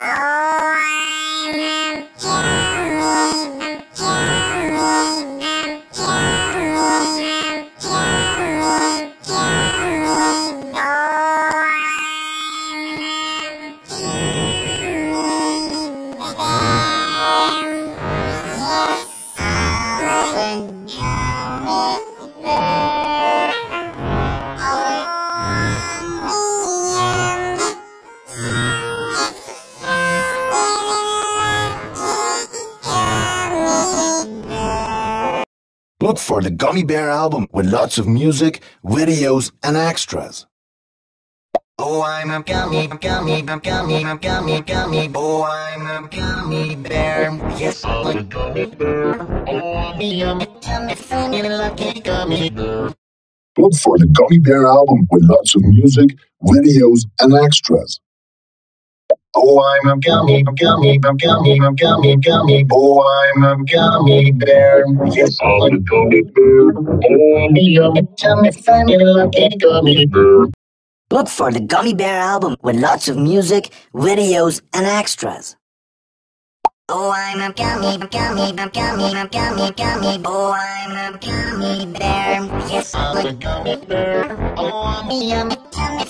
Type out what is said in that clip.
Yes, I'm Look for the Gummy Bear album with lots of music, videos, and extras. Oh, I'm a gummy, gummy, gummy, gummy, gummy. Oh, I'm a gummy bear. Yes, I'm a gummy bear. Oh, I'm a yummy, tummy, funny, lucky gummy bear. Look for the Gummy Bear album with lots of music, videos, and extras. Oh, I'm a gummy, a gummy, a gummy, a gummy, gummy. Oh, I'm a gummy bear. Yes, I'm a gummy bear. Oh, I'm a yummy, tummy, funny, lucky gummy bear. Look for the Gummy Bear album with lots of music, videos, and extras. Oh, I'm a gummy, a gummy, a gummy, a gummy, gummy. Oh, I'm a gummy bear. Yes, I'm a gummy bear. Oh, I'm a yummy, tummy,